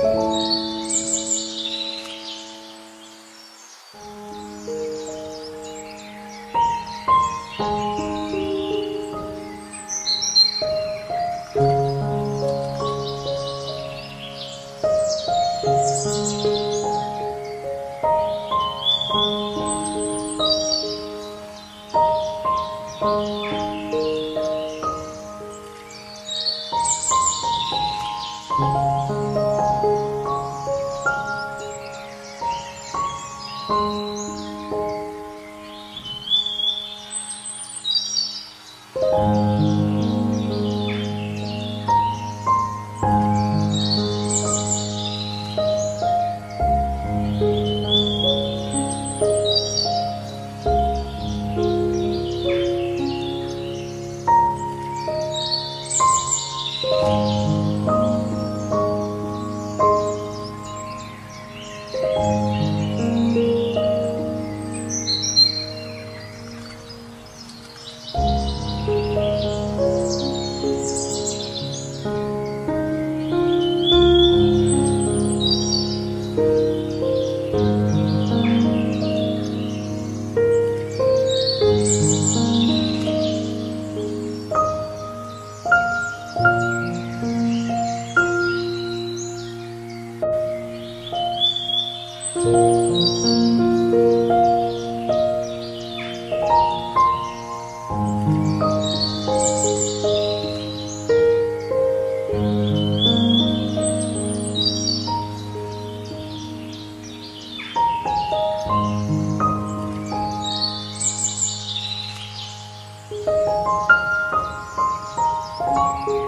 Música Música Thank you.